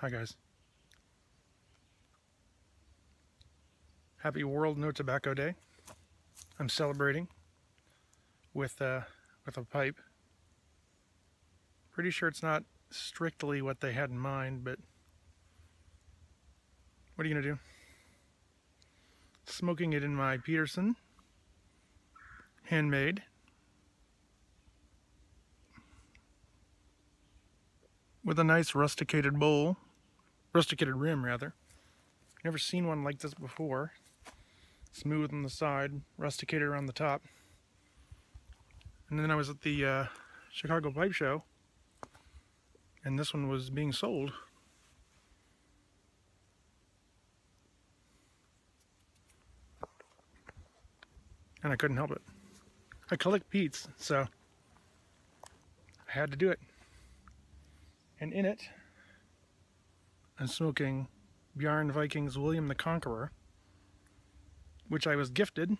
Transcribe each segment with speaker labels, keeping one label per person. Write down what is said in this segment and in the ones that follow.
Speaker 1: Hi guys. Happy World No Tobacco Day. I'm celebrating with uh, with a pipe. Pretty sure it's not strictly what they had in mind, but what are you gonna do? Smoking it in my Peterson, handmade. With a nice rusticated bowl, rusticated rim rather. Never seen one like this before. Smooth on the side, rusticated around the top. And then I was at the uh, Chicago Pipe Show, and this one was being sold. And I couldn't help it. I collect Pete's, so I had to do it. And in it, I'm smoking Bjarne Viking's William the Conqueror, which I was gifted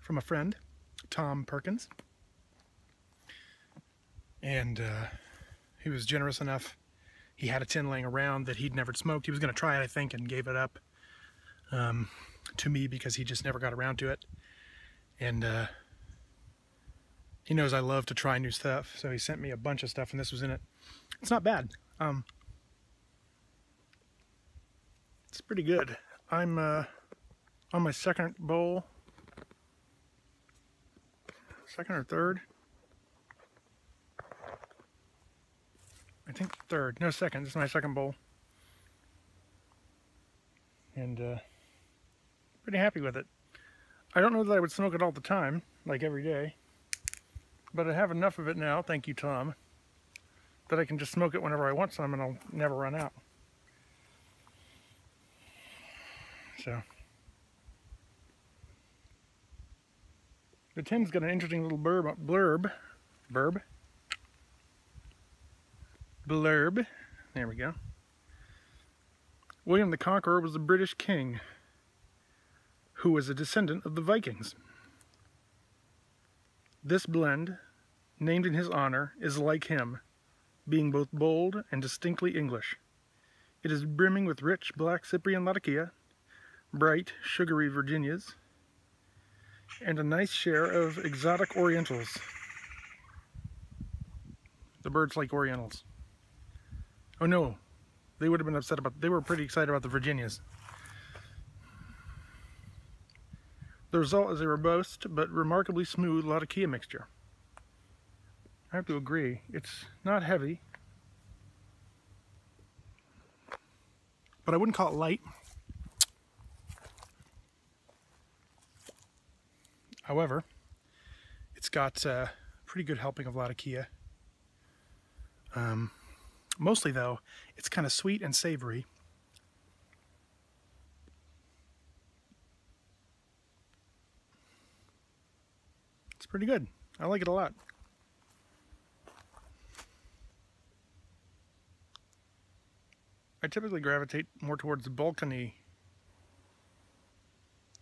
Speaker 1: from a friend, Tom Perkins. And uh, he was generous enough. He had a tin laying around that he'd never smoked. He was going to try it, I think, and gave it up um, to me because he just never got around to it. And uh, he knows I love to try new stuff, so he sent me a bunch of stuff, and this was in it. It's not bad. Um, it's pretty good. I'm uh, on my second bowl, second or third. I think third. No, second. This is my second bowl. And uh, pretty happy with it. I don't know that I would smoke it all the time, like every day. But I have enough of it now, thank you, Tom, that I can just smoke it whenever I want some and I'll never run out. So. The tin's got an interesting little blurb, blurb, blurb, blurb. There we go. William the Conqueror was a British king who was a descendant of the Vikings. This blend, named in his honor, is like him, being both bold and distinctly English. It is brimming with rich black Cyprian Latakia, bright, sugary Virginias, and a nice share of exotic Orientals. The birds like Orientals. Oh no, they would have been upset about, they were pretty excited about the Virginias. The result is a robust but remarkably smooth Latakia mixture. I have to agree, it's not heavy, but I wouldn't call it light. However, it's got a uh, pretty good helping of Latakia. Um, mostly though, it's kind of sweet and savory. It's pretty good. I like it a lot. Typically gravitate more towards the Balkan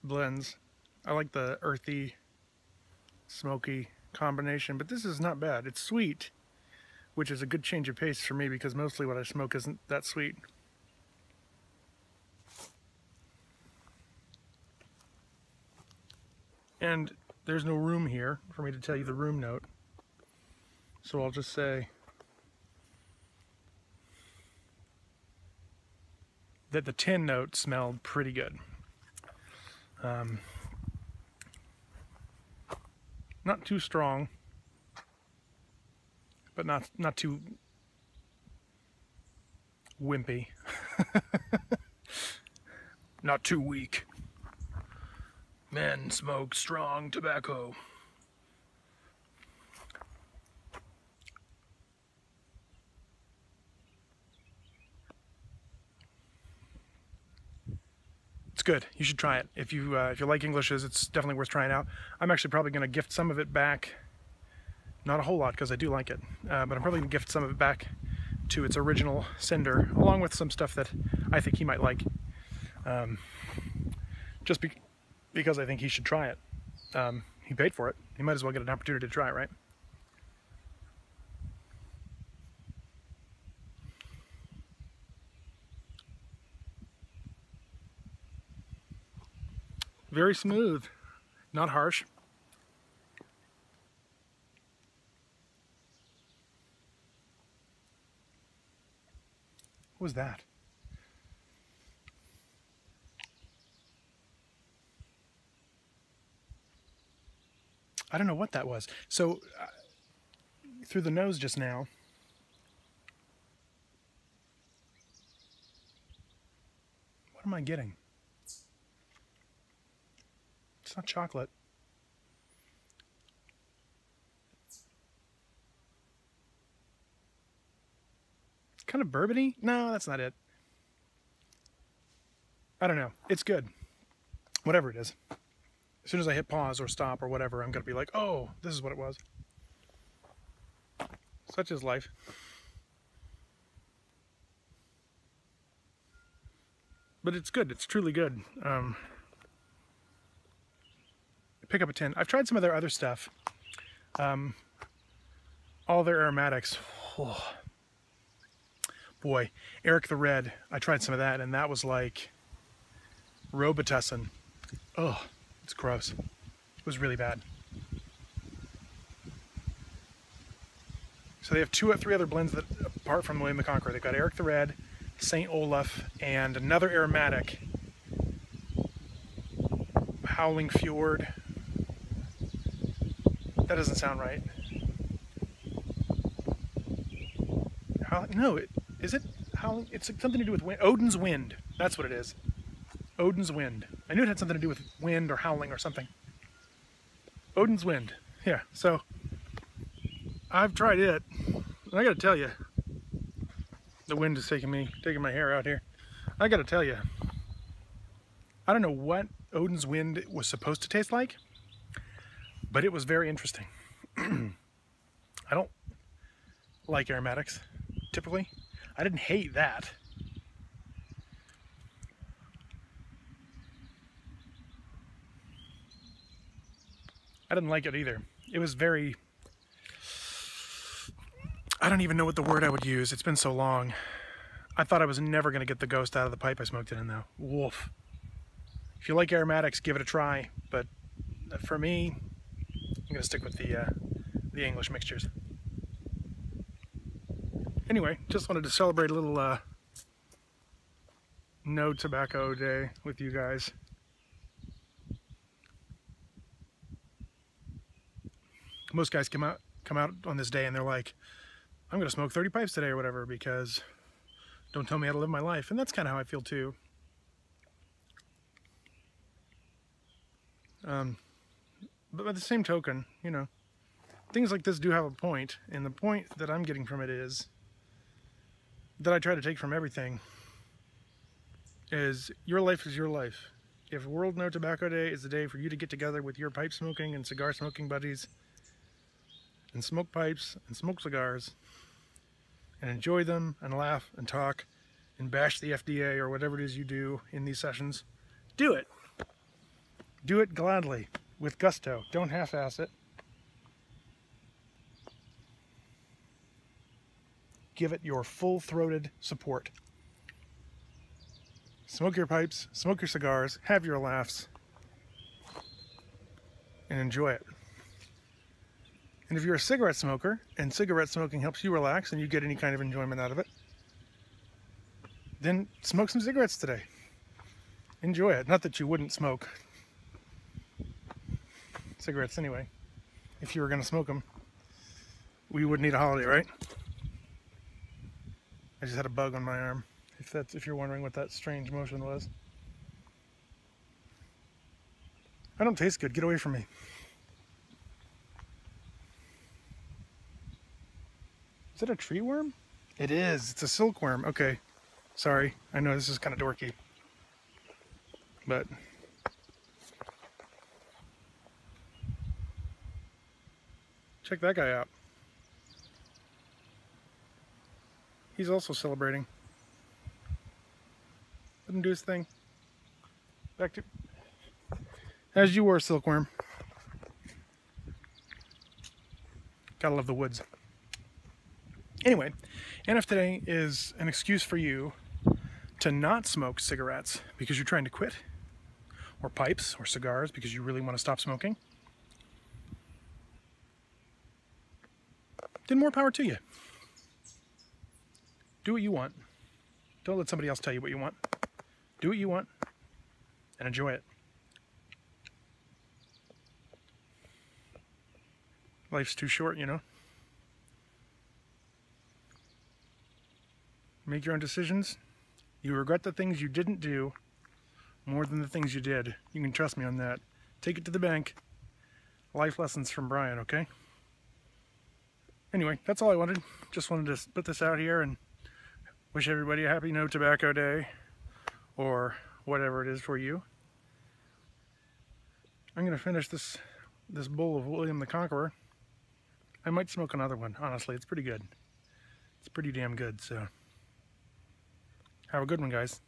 Speaker 1: blends. I like the earthy, smoky combination, but this is not bad. It's sweet, which is a good change of pace for me because mostly what I smoke isn't that sweet. And there's no room here for me to tell you the room note. So I'll just say that the tin note smelled pretty good. Um, not too strong, but not not too wimpy. not too weak. Men smoke strong tobacco. Good. You should try it. If you uh, if you like Englishes, it's definitely worth trying out. I'm actually probably going to gift some of it back. Not a whole lot because I do like it, uh, but I'm probably going to gift some of it back to its original sender, along with some stuff that I think he might like. Um, just be because I think he should try it. Um, he paid for it. He might as well get an opportunity to try it, right? Very smooth, not harsh. What was that? I don't know what that was. So, uh, through the nose just now, what am I getting? Not chocolate. kind of bourbony? No, that's not it. I don't know. It's good. Whatever it is. As soon as I hit pause or stop or whatever, I'm going to be like, oh, this is what it was. Such is life. But it's good. It's truly good. Um, pick up a 10. I've tried some of their other stuff. Um, all their aromatics. Oh boy, Eric the Red, I tried some of that and that was like Robitussin. Oh, it's gross. It was really bad. So they have two or three other blends that, apart from William the Conqueror, they've got Eric the Red, St. Olaf, and another aromatic, Howling Fjord. That doesn't sound right. How, no, it, is it how? It's something to do with wind. Odin's wind. That's what it is. Odin's wind. I knew it had something to do with wind or howling or something. Odin's wind. Yeah. So I've tried it. I got to tell you, the wind is taking me, taking my hair out here. I got to tell you, I don't know what Odin's wind was supposed to taste like, but it was very interesting. I don't like aromatics typically. I didn't hate that. I didn't like it either. It was very... I don't even know what the word I would use. It's been so long. I thought I was never going to get the ghost out of the pipe I smoked it in though. Wolf. If you like aromatics, give it a try. But uh, for me, I'm to stick with the, uh, the English mixtures anyway, just wanted to celebrate a little uh, no tobacco day with you guys. Most guys come out come out on this day and they're like, I'm gonna smoke 30 pipes today or whatever because don't tell me how to live my life. And that's kind of how I feel too. Um, but by the same token, you know, things like this do have a point, and the point that I'm getting from it is that I try to take from everything is your life is your life. If World No Tobacco Day is the day for you to get together with your pipe smoking and cigar smoking buddies and smoke pipes and smoke cigars and enjoy them and laugh and talk and bash the FDA or whatever it is you do in these sessions, do it. Do it gladly with gusto. Don't half-ass it. give it your full-throated support. Smoke your pipes, smoke your cigars, have your laughs, and enjoy it. And if you're a cigarette smoker and cigarette smoking helps you relax and you get any kind of enjoyment out of it, then smoke some cigarettes today. Enjoy it. Not that you wouldn't smoke cigarettes anyway. If you were going to smoke them, we would need a holiday, right? I just had a bug on my arm. If that's if you're wondering what that strange motion was. I don't taste good. Get away from me. Is it a tree worm? It is. It's a silkworm. Okay. Sorry. I know this is kind of dorky. But check that guy out. He's also celebrating. Let him do his thing. Back to... As you were, Silkworm. Gotta love the woods. Anyway, NF today is an excuse for you to not smoke cigarettes because you're trying to quit or pipes or cigars because you really want to stop smoking, then more power to you. Do what you want. Don't let somebody else tell you what you want. Do what you want and enjoy it. Life's too short, you know. Make your own decisions. You regret the things you didn't do more than the things you did. You can trust me on that. Take it to the bank. Life lessons from Bryan, okay? Anyway, that's all I wanted. Just wanted to put this out here and wish everybody a happy No Tobacco Day or whatever it is for you. I'm to finish this this bowl of William the Conqueror. I might smoke another one, honestly. It's pretty good. It's pretty damn good, so... Have a good one, guys.